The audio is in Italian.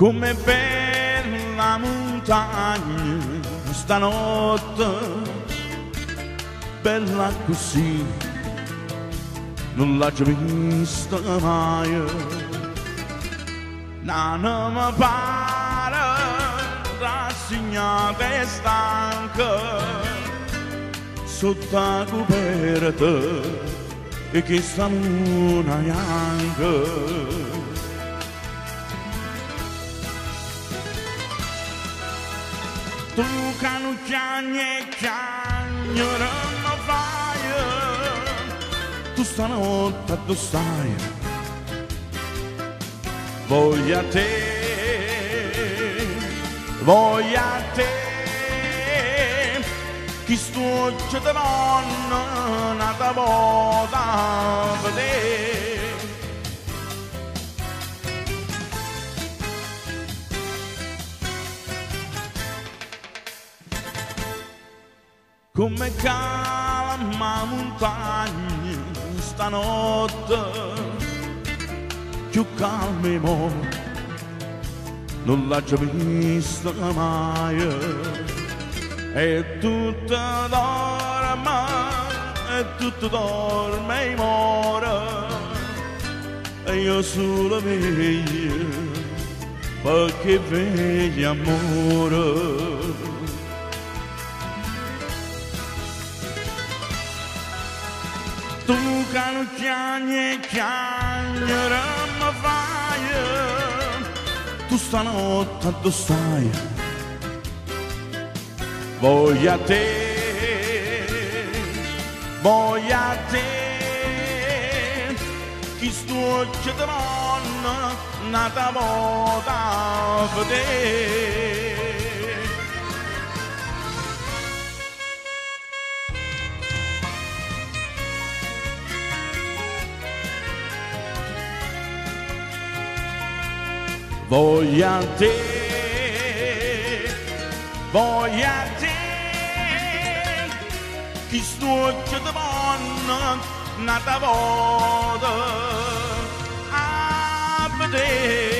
come bella montagna stanotte, bella così, non l'ho già vista mai. Non mi pare rassegnata e stanca, sotto la coperta e che sta luna bianca. Tu canu chiagne chiagnere ma fai Tu stanotte tu stai Voglia te Voglia te. Chi stuccia di donna Nata volta a vedere come calma montagna stanotte più calmi mo. Non l'ho già vista mai. E tutto dorme e tutto dorme e muore e io solo veglio perché veglio amore tu canu chiagne chiagnere ma fai tu stanotte dove stai? Voglia te voglia te. Chi stuoccia di donna nata volta a vedere voglia te, voglia te, chi stuoccia di donna nata voda a vedere.